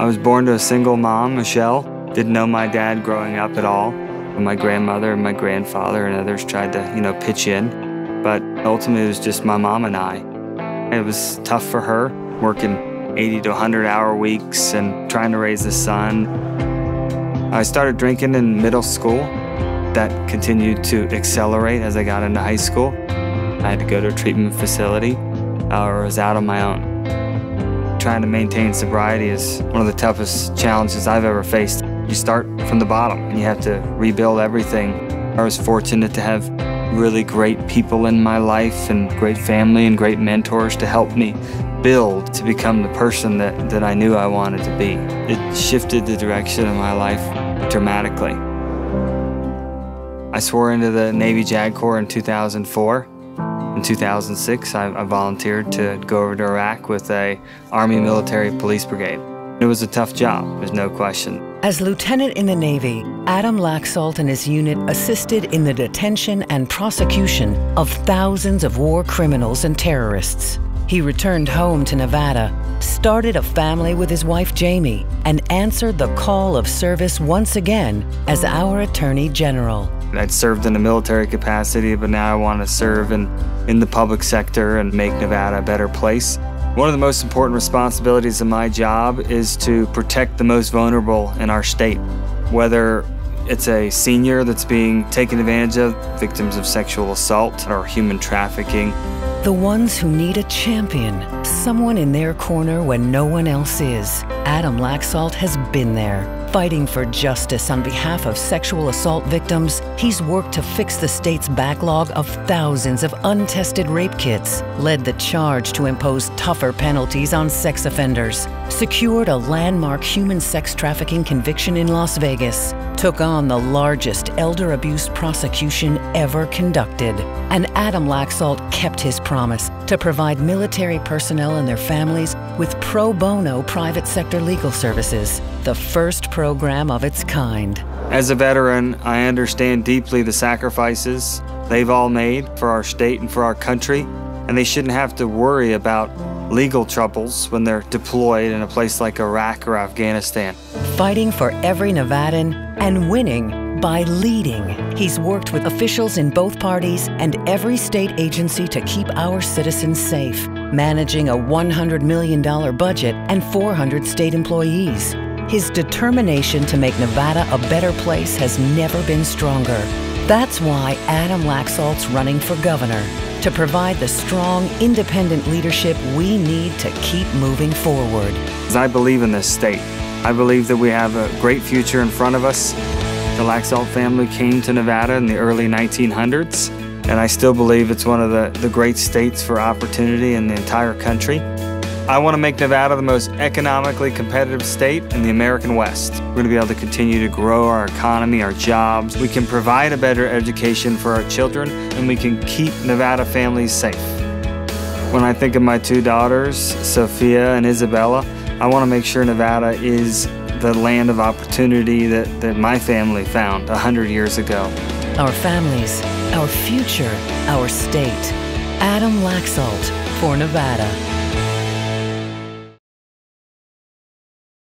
I was born to a single mom, Michelle. Didn't know my dad growing up at all. My grandmother and my grandfather and others tried to, you know, pitch in. But ultimately, it was just my mom and I. It was tough for her, working 80 to 100 hour weeks and trying to raise a son. I started drinking in middle school. That continued to accelerate as I got into high school. I had to go to a treatment facility or was out on my own. Trying to maintain sobriety is one of the toughest challenges I've ever faced. You start from the bottom and you have to rebuild everything. I was fortunate to have really great people in my life and great family and great mentors to help me build to become the person that, that I knew I wanted to be. It shifted the direction of my life dramatically. I swore into the Navy JAG Corps in 2004. In 2006, I, I, volunteered to go over to Iraq with a Army Military Police Brigade. It was a tough job, there's no question. As lieutenant in the Navy, Adam Laxalt and his unit assisted in the detention and prosecution of thousands of war criminals and terrorists. He returned home to Nevada, started a family with his wife Jamie, and answered the call of service once again as our Attorney General. I'd served in a military capacity, but now I want to serve in, in the public sector and make Nevada a better place. One of the most important responsibilities of my job is to protect the most vulnerable in our state, whether it's a senior that's being taken advantage of, victims of sexual assault or human trafficking. The ones who need a champion, someone in their corner when no one else is. Adam Laxalt has been there. Fighting for justice on behalf of sexual assault victims, he's worked to fix the state's backlog of thousands of untested rape kits, led the charge to impose tougher penalties on sex offenders, secured a landmark human sex trafficking conviction in Las Vegas, took on the largest elder abuse prosecution ever conducted. And Adam Laxalt kept his promise to provide military personnel and their families with pro bono private sector legal services, the first program of its kind. As a veteran, I understand deeply the sacrifices they've all made for our state and for our country, and they shouldn't have to worry about legal troubles when they're deployed in a place like Iraq or Afghanistan. Fighting for every Nevadan and winning by leading. He's worked with officials in both parties and every state agency to keep our citizens safe, managing a $100 million budget and 400 state employees. His determination to make Nevada a better place has never been stronger. That's why Adam Laxalt's running for governor, to provide the strong, independent leadership we need to keep moving forward. I believe in this state. I believe that we have a great future in front of us. The Laxalt family came to Nevada in the early 1900s, and I still believe it's one of the, the great states for opportunity in the entire country. I want to make Nevada the most economically competitive state in the American West. We're going to be able to continue to grow our economy, our jobs. We can provide a better education for our children, and we can keep Nevada families safe. When I think of my two daughters, Sophia and Isabella, I want to make sure Nevada is the land of opportunity that, that my family found 100 years ago. Our families, our future, our state. Adam Laxalt for Nevada.